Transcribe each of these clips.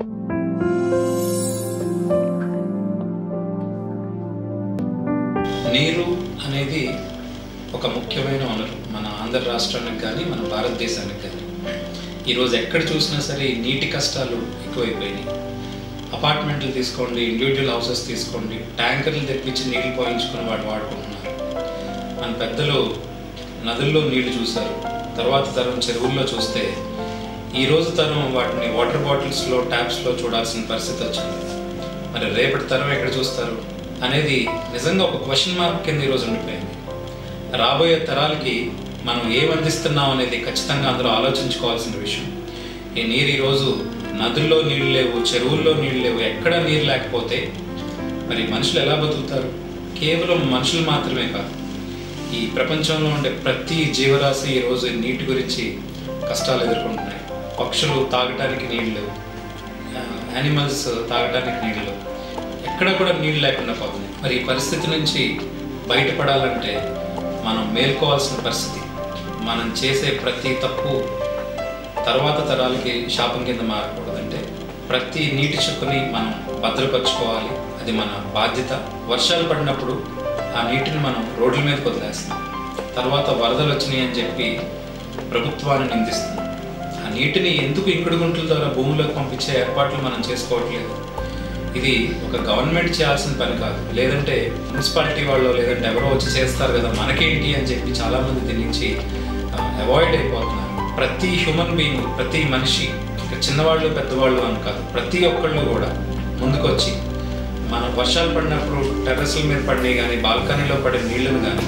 నీరు అనేది ఒక ముఖ్యమైన వనరు. మన ఆంధ్ర రాష్ట్రానికి కానీ మన భారతదేశానికి కానీ ఈరోజు ఎక్కడ చూసినా సరే నీటి కష్టాలు ఎక్కువైపోయినాయి. అపార్ట్మెంట్లు తీసుకోండి ఇండివిజువల్ హౌసెస్ తీసుకోండి ట్యాంకర్లు తెప్పించి నీళ్ళు పోయించుకుని వాడు వాడుకుంటున్నారు. మన పెద్దలు నదుల్లో నీళ్ళు చూశారు. తర్వాత తరం చెరువుల్లో చూస్తే ఈ రోజు తరం వాటిని వాటర్ బాటిల్స్లో ట్యాప్స్లో చూడాల్సిన పరిస్థితి వచ్చింది. మరి రేపటి తరం ఎక్కడ చూస్తారు అనేది నిజంగా ఒక క్వశ్చన్ మార్క్ కింద ఈరోజు ఉండిపోయింది. రాబోయే తరాలకి మనం ఏం అందిస్తున్నాం అనేది ఖచ్చితంగా అందులో ఆలోచించుకోవాల్సిన విషయం. ఈ నీరు ఈరోజు నదుల్లో నీళ్ళు లేవు చెరువుల్లో నీళ్ళు లేవు ఎక్కడ నీరు లేకపోతే మరి మనుషులు ఎలా బతుకుతారు? కేవలం మనుషులు మాత్రమే కాదు ఈ ప్రపంచంలో ఉండే ప్రతి జీవరాశి ఈరోజు నీటి గురించి కష్టాలు ఎదుర్కొంటున్నాయి. పక్షులు తాగటానికి నీళ్ళు లేవు. యానిమల్స్ తాగటానికి నీళ్ళు లేవు. ఎక్కడ కూడా నీళ్ళు లేకుండా పోతుంది. మరి ఈ పరిస్థితి నుంచి బయటపడాలంటే మనం మేల్కోవాల్సిన పరిస్థితి. మనం చేసే ప్రతి తప్పు తర్వాత తరాలకి శాపం కింద మారకూడదంటే ప్రతి నీటి చుక్కని మనం భద్రపరచుకోవాలి. అది మన బాధ్యత. వర్షాలు పడినప్పుడు ఆ నీటిని మనం రోడ్ల మీద వదిలేస్తాం తర్వాత వరదలు వచ్చినాయి అని చెప్పి ప్రభుత్వాన్ని నిందిస్తుంది నీటిని ఎందుకు ఇంకుడు గుంటల ద్వారా భూమిలోకి పంపించే ఏర్పాట్లు మనం చేసుకోవట్లేదు? ఇది ఒక గవర్నమెంట్ చేయాల్సిన పని కాదు. లేదంటే మున్సిపాలిటీ వాళ్ళు లేదంటే ఎవరో వచ్చి చేస్తారు కదా మనకేంటి అని చెప్పి చాలామంది దీని నుంచి అవాయిడ్ అయిపోతున్నారు. ప్రతి హ్యూమన్ బీయింగ్ ప్రతి మనిషి చిన్నవాళ్ళు పెద్దవాళ్ళు అని కాదు ప్రతి ఒక్కళ్ళు కూడా ముందుకొచ్చి మన వర్షాలు పడినప్పుడు టెర్రస్ల మీద పడినవి కానీ బాల్కనీలో పడే నీళ్ళను కానీ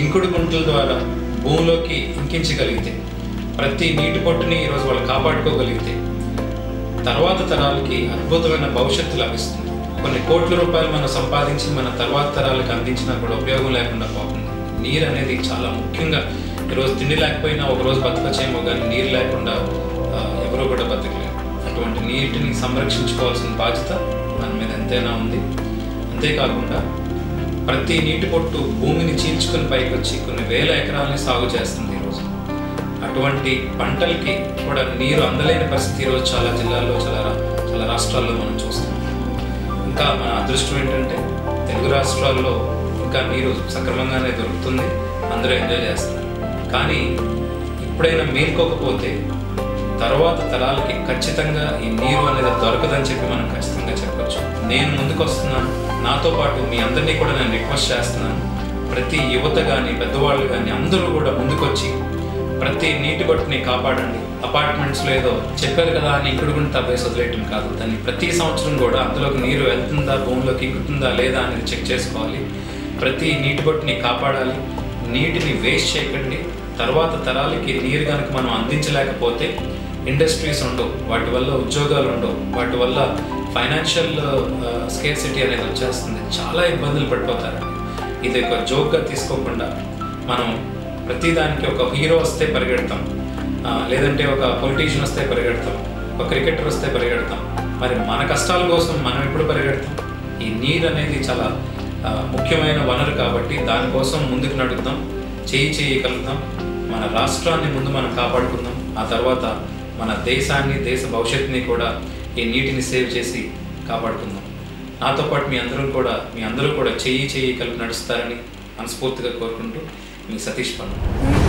ఇంకుడు గుంటల ద్వారా భూమిలోకి ఇంకించగలిగితే ప్రతి నీటి పొట్టుని ఈరోజు వాళ్ళు కాపాడుకోగలిగితే తర్వాత తరాలకి అద్భుతమైన భవిష్యత్తు లభిస్తుంది. కొన్ని కోట్ల రూపాయలు మనం సంపాదించి మన తర్వాత తరాలకు అందించినా కూడా ఉపయోగం లేకుండా పోతుంది. నీరు అనేది చాలా ముఖ్యంగా ఈరోజు తిండి లేకపోయినా ఒక రోజు బతకచ్చేమో కానీ నీరు లేకుండా ఎవరో ఎవరూ కూడా బతకలేరు. అటువంటి నీటిని సంరక్షించుకోవాల్సిన బాధ్యత మన మీద ఎంతైనా ఉంది. అంతేకాకుండా ప్రతి నీటి పొట్టు భూమిని చీల్చుకుని పైకి వచ్చి కొన్ని వేల ఎకరాలని సాగు చేస్తుంది. అటువంటి పంటలకి కూడా నీరు అందలేని పరిస్థితి ఈరోజు చాలా జిల్లాల్లో చాలా రా- చాలా రాష్ట్రాల్లో మనం చూస్తున్నాం. ఇంకా మన అదృష్టం ఏంటంటే తెలుగు రాష్ట్రాల్లో ఇంకా నీరు సక్రమంగానే దొరుకుతుంది అందరూ ఎంజాయ్ చేస్తారు. కానీ ఎప్పుడైనా మేల్కోకపోతే తర్వాత తరాలకి ఖచ్చితంగా ఈ నీరు అనేది దొరకదని చెప్పి మనం ఖచ్చితంగా చెప్పచ్చు. నేను ముందుకు వస్తున్నాను నాతో పాటు మీ అందరినీ కూడా నేను రిక్వెస్ట్ చేస్తున్నాను. ప్రతి యువత కానీ పెద్దవాళ్ళు కానీ అందరూ కూడా ముందుకొచ్చి ప్రతి నీటి బొట్టుని కాపాడండి. అపార్ట్మెంట్స్లో ఏదో చెప్పారు కదా అని ఇక్కడుకుంటే తవ్వేసి వదిలేయటం కాదు. దాన్ని ప్రతి సంవత్సరం కూడా అందులోకి నీరు వెళ్తుందా భూమిలోకి ఎక్కుతుందా లేదా అనేది చెక్ చేసుకోవాలి. ప్రతి నీటి బొట్టుని కాపాడాలి. నీటిని వేస్ట్ చేయకండి. తర్వాత తరాలకి నీరు కనుక మనం అందించలేకపోతే ఇండస్ట్రీస్ ఉండవు వాటి వల్ల ఉద్యోగాలు ఉండవు వాటి వల్ల ఫైనాన్షియల్ స్కేర్సిటీ uh, అనేది వచ్చేస్తుంది. చాలా ఇబ్బందులు పడిపోతారు. ఇది ఒక జోక్గా తీసుకోకుండా మనం ప్రతిదానికి ఒక హీరో వస్తే పరిగెడతాం. లేదంటే ఒక పొలిటీషియన్ వస్తే పరిగెడతాం. ఒక క్రికెటర్ వస్తే పరిగెడతాం. మరి మన కష్టాల కోసం మనం ఎప్పుడు పరిగెడతాం? ఈ నీరు అనేది చాలా ముఖ్యమైన వనరు కాబట్టి దానికోసం ముందుకు నడుద్దాం. చేయి చేయగలుగుతాం. మన రాష్ట్రాన్ని ముందు మనం కాపాడుకుందాం. ఆ తర్వాత మన దేశాన్ని దేశ భవిష్యత్తుని కూడా ఈ నీటిని సేవ్ చేసి కాపాడుకుందాం. నాతో పాటు మీ అందరూ కూడా మీ అందరూ కూడా చేయి చెయ్యి కలిపి నడుస్తారని మనస్ఫూర్తిగా కోరుకుంటూ நீங்கள் சதீஷ் பண்ணுங்கள்